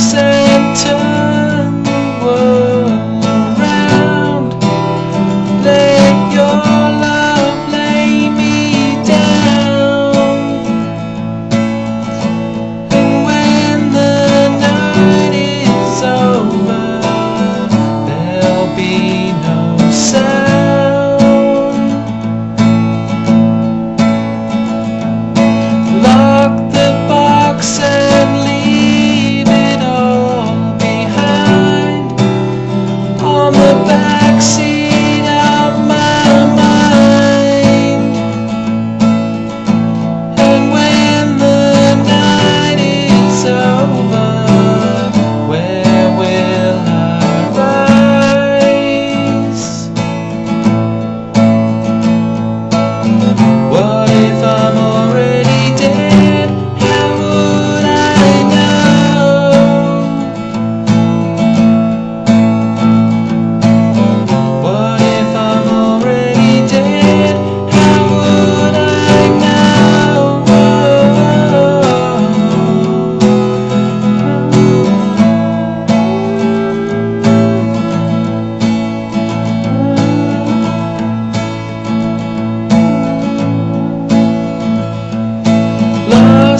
center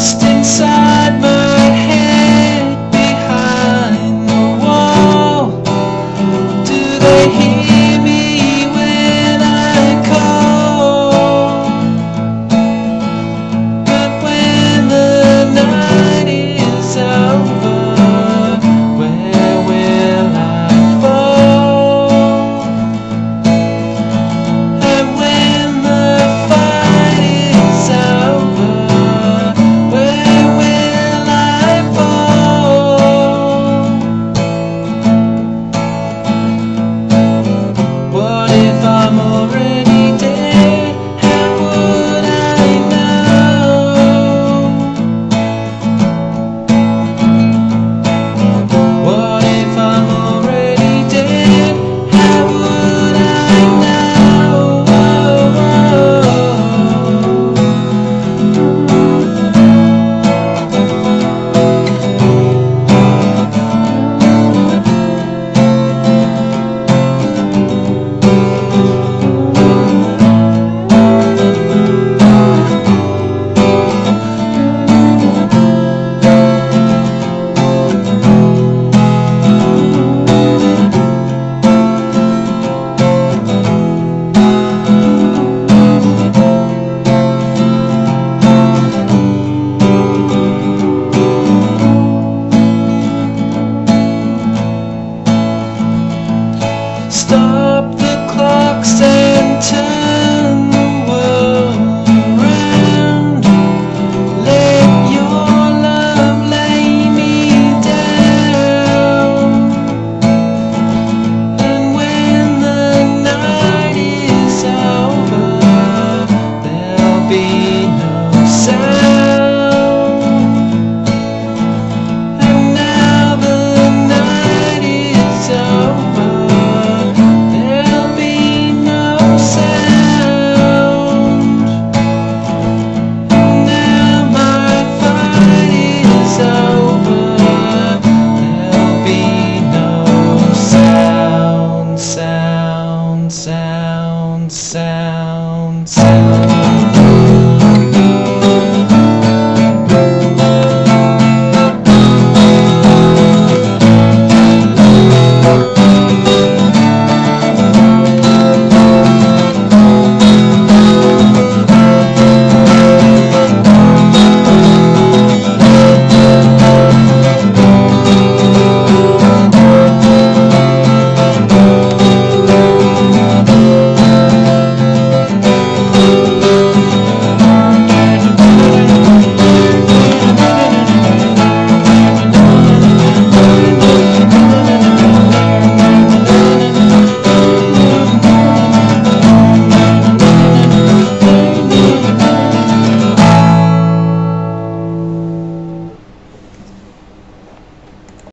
Just inside sound, sound.